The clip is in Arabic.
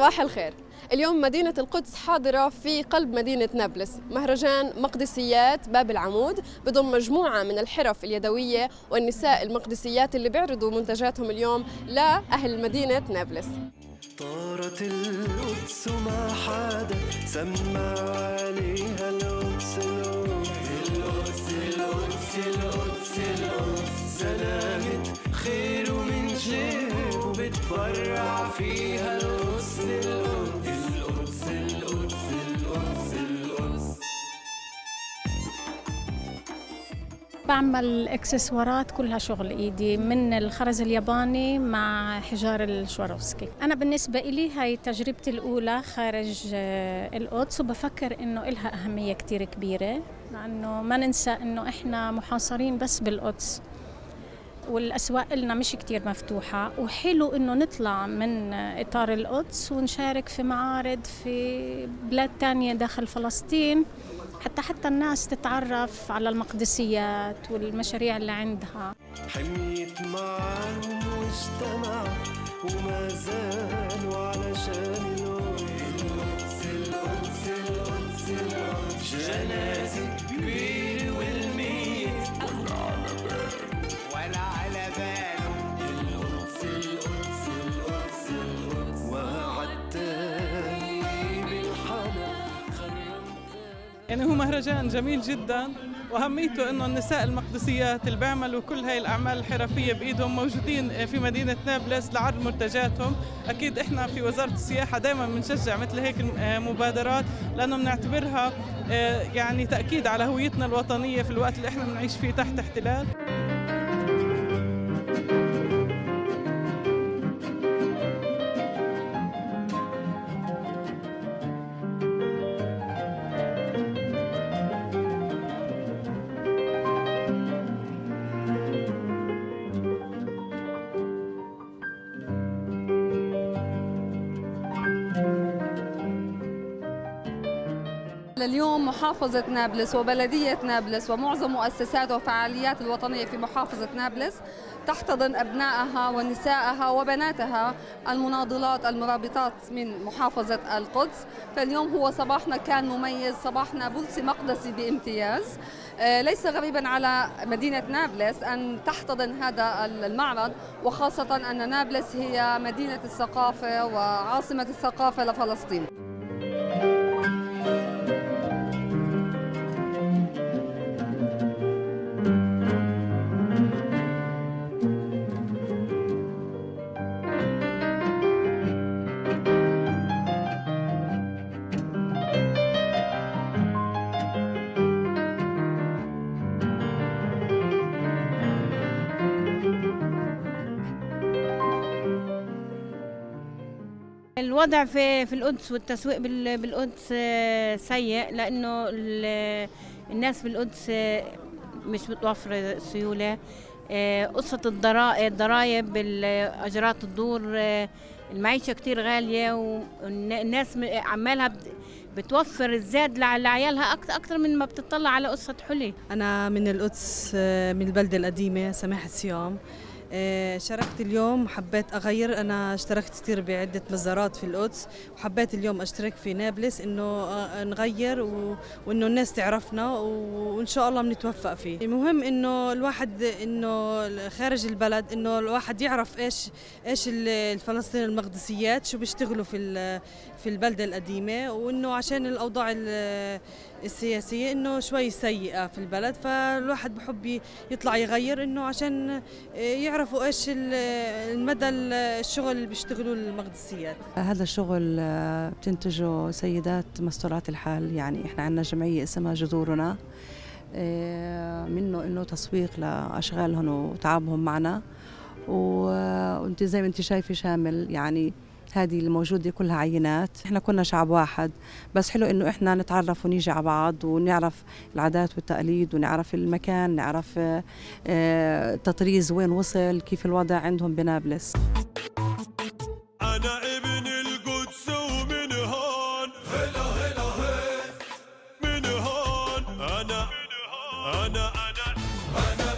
صباح الخير. اليوم مدينة القدس حاضرة في قلب مدينة نابلس. مهرجان مقدسيات باب العمود بضم مجموعة من الحرف اليدوية والنساء المقدسيات اللي بيعرضوا منتجاتهم اليوم لأهل مدينة نابلس. طارت القدس وما حدا سمع عليها القدس القدس القدس القدس القدس. سلامة خير وبتبرع فيها القدس القدس القدس القدس القدس القدس. بعمل إكسسوارات كلها شغل إيدي من الخرز الياباني مع حجار الشواروفسكي. أنا بالنسبة لي هاي تجربتي الأولى خارج آه، القدس وبفكر إنه إلها أهمية كتير كبيرة لأنه ما ننسى إنه إحنا محاصرين بس بالقدس. والأسواق لنا مش كتير مفتوحة وحلو إنه نطلع من إطار القدس ونشارك في معارض في بلاد تانية داخل فلسطين حتى حتى الناس تتعرف على المقدسيات والمشاريع اللي عندها. حميت معاهم واجتمعوا وما زالوا علشان القدس يعني هو مهرجان جميل جدا وأهميته إنه النساء المقدسيات اللي بيعملوا كل هاي الأعمال الحرفية بإيدهم موجودين في مدينة نابلس لعرض منتجاتهم. أكيد إحنا في وزارة السياحة دائما بنشجع مثل هيك المبادرات لأنه بنعتبرها آه، يعني تأكيد على هويتنا الوطنية في الوقت اللي إحنا بنعيش فيه تحت احتلال. اليوم محافظة نابلس وبلدية نابلس ومعظم مؤسسات وفعاليات الوطنية في محافظة نابلس تحتضن أبنائها ونسائها وبناتها المناضلات المرابطات من محافظة القدس. فاليوم هو صباحنا كان مميز صباح نابلسي مقدسي بامتياز. آه، ليس غريبا على مدينة نابلس أن تحتضن هذا المعرض وخاصة أن نابلس هي مدينة الثقافة وعاصمة الثقافة لفلسطين. الوضع في في القدس والتسويق بال- بالقدس آه، سيء لأنه ال- الناس بالقدس آه، مش متوفره السيوله آه، قصة الضرائب الضرايب اجرات الدور المعيشة كتير غالية والناس عمالها بت- بتوفر الزاد لع- لعيالها أكتر من ما بتطلع على قصة حلي. أنا من القدس من البلدة القديمة سماحة صيام. شاركت اليوم حبيت أغير. أنا اشتركت كثير بعدة مزارات في القدس وحبيت اليوم أشترك في نابلس إنه آه، نغير و... وإنه الناس تعرفنا وإن شاء الله بنتوفق فيه. المهم إنه الواحد إنه خارج البلد إنه الواحد يعرف إيش إيش ال- الفلسطينيين المقدسيات شو بيشتغلوا في ال- في البلدة القديمة وإنه عشان الأوضاع ال- السياسية إنه شوي سيئة في البلد. فالواحد بحب يطلع يغير إنه عشان يعرفوا ال- المدى ال- الشغل اللي بيشتغلوه المقدسيات هذا الشغل آه، بتنتجه سيدات مستورات الحال. يعني إحنا عندنا جمعية اسمها جذورنا. آه، منه إنه تسويق لاشغالهم وتعبهم معنا. و- وإنت زي ما إنت شايفة شامل. يعني هذه الموجودة كلها عينات. إحنا كنا شعب واحد. بس حلو إنه إحنا نتعرف ونيجي على بعض ونعرف العادات والتقاليد ونعرف المكان نعرف آه، التطريز وين وصل كيف الوضع عندهم بنابلس أنا ابن القدس ومن هون. هلا هلا هي من هون. أنا أنا أنا, أنا.